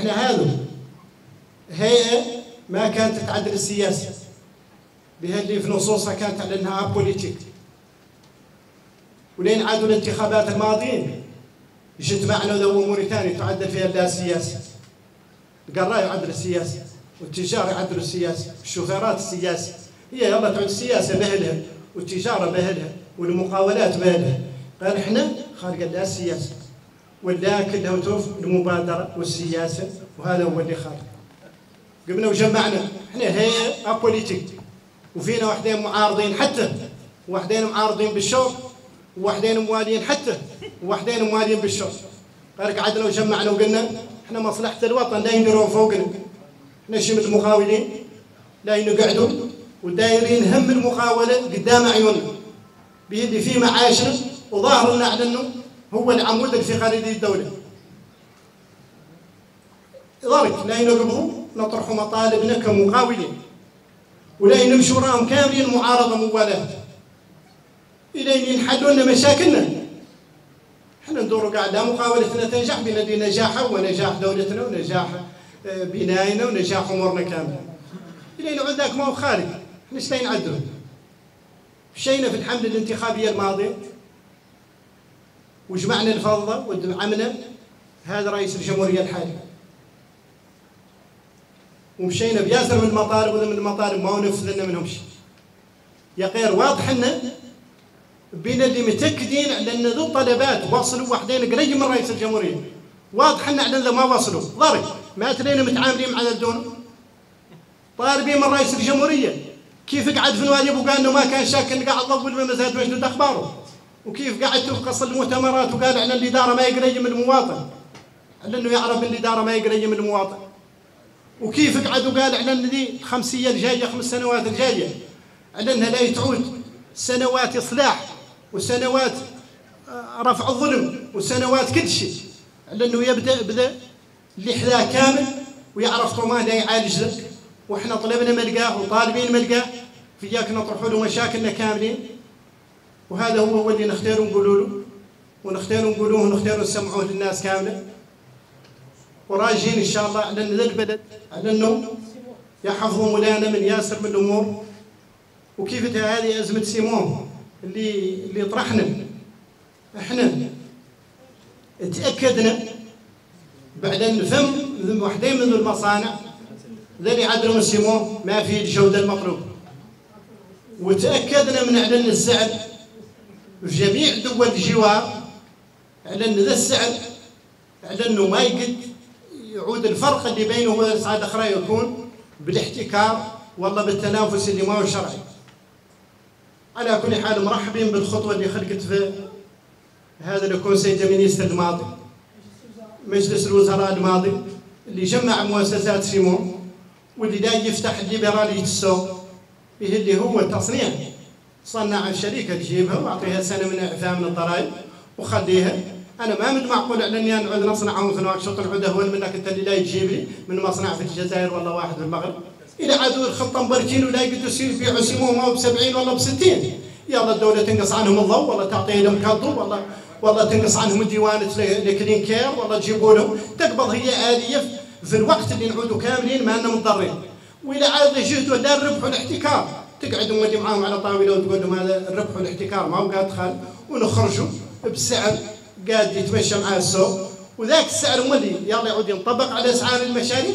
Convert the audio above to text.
إحنا هذا هيئة ما كانت تعدل السياسة. بها اللي في نصوصها كانت على انها بوليتيك ولين عادوا الانتخابات الماضيين. جت معنا لو موريتانيا تعدل فيها لا سياسة. القراء يعدل السياسة. والتجار يعدلوا السياسة. الشوفيرات السياسة. هي يلا تعود السياسة بهلها. والتجارة بهلها. والمقاولات بهلها. قال إحنا خارج لا السياسة ولا كلها توف المبادرة والسياسة وهذا هو اللي خارج. قمنا وجمعنا. إحنا هيئة بوليتيك وفينا واحدين معارضين حتى. واحدين معارضين بالشوط وواحدين موالين حتى. وواحدين موالين بالشوط قالك عدنا وجمعنا وقلنا إحنا مصلحة الوطن لا يندرون فوقنا. إحنا شمل المقاولين لا ينقعدوا ودايرين هم المقاولة قدام عيوننا. بيدي في معاشنا وظاهرنا على انه هو العمود الفقري للدولة ذلك لا ينقبوا نطرحوا مطالبنا كمقاولين. ولا ينمشوا وراهم كاملين معارضة موالاة إلين ينحلوا لنا مشاكلنا. إحنا ندوروا قاعدة مقاولتنا تنجح بنادي نجاحها ونجاح دولتنا ونجاح آه، بنائنا ونجاح أمورنا كاملة إلين يعود ذاك ما هو خارج. إحنا إيش نعدل مشينا في الحملة الانتخابية الماضية؟ وجمعنا الفضة ودعمنا هذا رئيس الجمهورية الحالي. ومشينا بياسر من المطالب ولا من المطالب ما نفذ لنا منهم شيء. يا غير واضح ان بين اللي متأكدين على إن ذو طلبات وصلوا وحدين قريب من رئيس الجمهورية. واضح إن على ما وصلوا. ضرب. ما تلينا متعاملين مع الدون؟ طالبين من رئيس الجمهورية. كيف قعد في الوالي وقال إنه ما كان شاك انه قاعد ضبط بمزاد مجدد أخباره؟ وكيف قاعد تفقص المؤتمرات وقال على الإدارة ما يقري من المواطن؟ على إنه يعرف إن الإدارة ما يقري من المواطن. وكيف قعد وقال على ان دي خمسيه الجاية خمس سنوات الجاية؟ على انها لا تعود سنوات إصلاح وسنوات آه، رفع الظلم وسنوات كل شيء. على إنه يبدأ بدا الاحياء كامل ويعرف طمان يعالج لك وإحنا طلبنا ملقاه وطالبين ملقاه فياك نطرحوا له مشاكلنا كاملين. وهذا هو هو اللي نختار نقولوا له. ونختار نقولوه ونختار نسمعوه للناس كاملة. وراجين إن شاء الله على البلد على انه يحفظوا مولانا من ياسر من الأمور. وكيف هذه أزمة سيمون اللي اللي طرحنا. إحنا تأكدنا بعد أن فم وحدين من المصانع. ذا اللي عدلوا سيمون ما فيه الجودة المطلوبه وتأكدنا من إعلان السعر. في جميع دول الجوار على أن ذا السعر على أنه ما يقد يعود الفرق اللي بينه الاسعار الاخرى يكون بالاحتكار والله بالتنافس اللي ما هو شرعي. على كل حال مرحبين بالخطوة اللي خلقت في هذا ال conseil des ministres الماضي مجلس الوزراء الماضي اللي جمع مؤسسات ciment واللي جاي يفتح الليبرالية السوق اللي هو التصنيع صنع الشركة تجيبها وأعطيها سنة من إعفاء من الضرائب وخليها. أنا ما من معقول على اني نعود نصنع مثلا نواكشوط العودة هو منك انت اللي لا تجيب لي من مصنع في الجزائر ولا واحد في المغرب. إلى عادوا الخطه مبرجين ولا يقدروا يبيعوا سموهم ب 70 ولا ب 60 يلا الدولة تنقص عنهم الضوء ولا تعطي لهم كضو ولا والله تنقص عنهم الديوان لكلين كير والله تجيبوا لهم. تقبض هي آلية في الوقت اللي نعودوا كاملين ما لنا مضطرين وإلى عاد جهدوا لا الربح والاحتكار. تقعدوا مدي معاهم على طاولة وتقول لهم هذا الربح والاحتكار. ما هو قاعد خال ونخرجوا بسعر قاعد يتمشى مع السوق. وذاك السعر ملي يلا يعود ينطبق على أسعار المشاريع